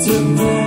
to me.